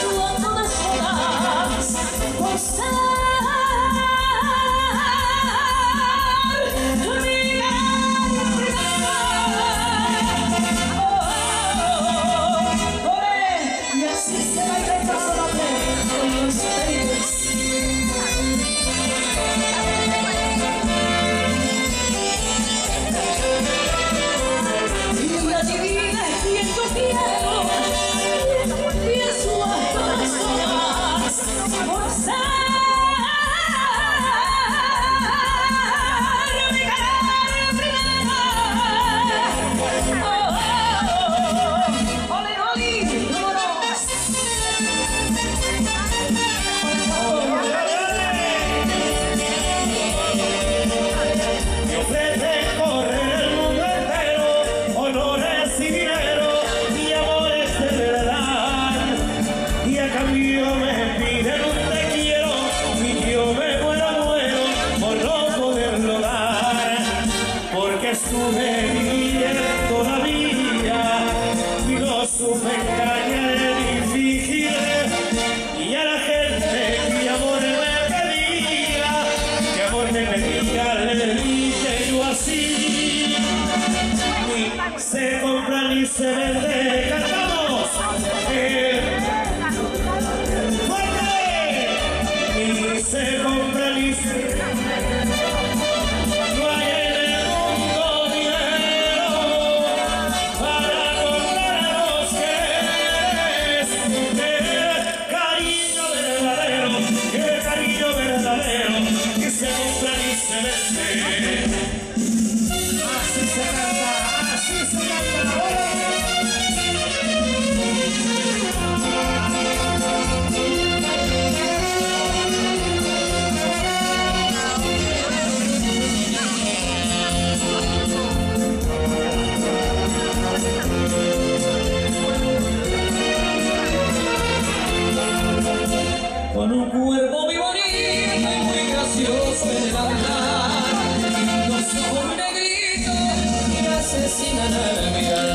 Czułam to na schodach, bo chcę Dios me pide donde quiero, mi Dios me fuera bueno por no poderlo dar, porque tú me dies toda mi vida y no superaría el difícil. Y a la gente mi amor me pedía, mi amor me pedía, le di que yo así, ni se compra ni se vende. Asesinan al mirar